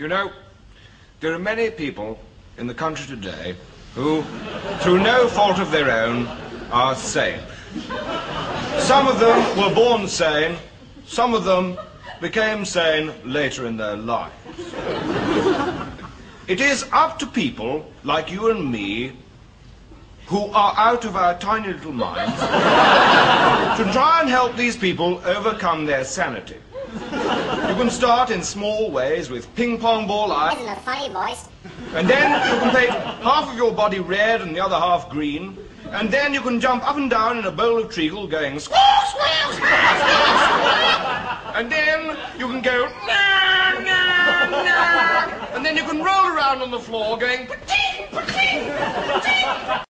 You know, there are many people in the country today who, through no fault of their own, are sane. Some of them were born sane, some of them became sane later in their lives. It is up to people like you and me who are out of our tiny little minds to try and help these people overcome their sanity. You can start in small ways with ping pong ball eyes. Isn't a funny voice? And then you can paint half of your body red and the other half green. And then you can jump up and down in a bowl of treacle going squawk, squawk, squawk, squawk, squawk. And then you can go no, no, no. And then you can roll around on the floor going pating, pating.